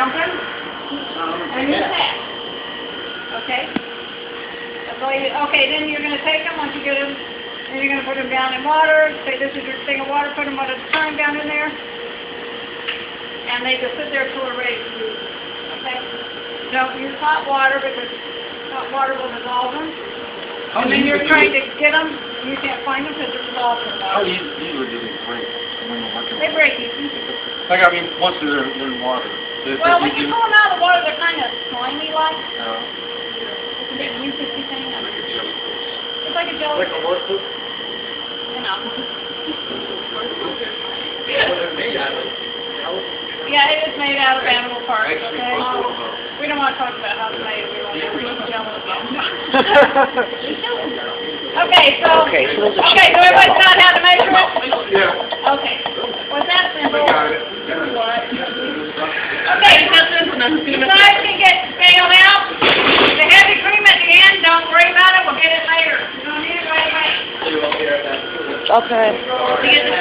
fountain and your. Okay? You, okay, then you're gonna take them, once you get them, and you're gonna put them down in water, say this is your thing of water, put them at a time down in there. And they just sit there till they're ready to use, okay? Don't use hot water because hot water will dissolve them. How oh, And then you're trying to get them, you can't find them because they're dissolved in water. do they break when you're working? They break easy. Like, I mean, once they're in water. They- Well, they when you pull them out of the water, they're kind of slimy like. Uh, It's a bit mucusy thing. like a jelly. It's like a jelly. Like a horse poop? You know. What they're made out of. Yeah, it is made out of animal parts, okay? most of them. We don't want to talk about how it's made. We want to eat jello again. Okay, so, Okay, so there's a okay, so everybody's got how to measure it? Yeah. Okay. Was that simple? I got it. Okay, you guys can get bailed out. The heavy cream at the end, don't worry about it, we'll get it later. You don't need it right away. Okay.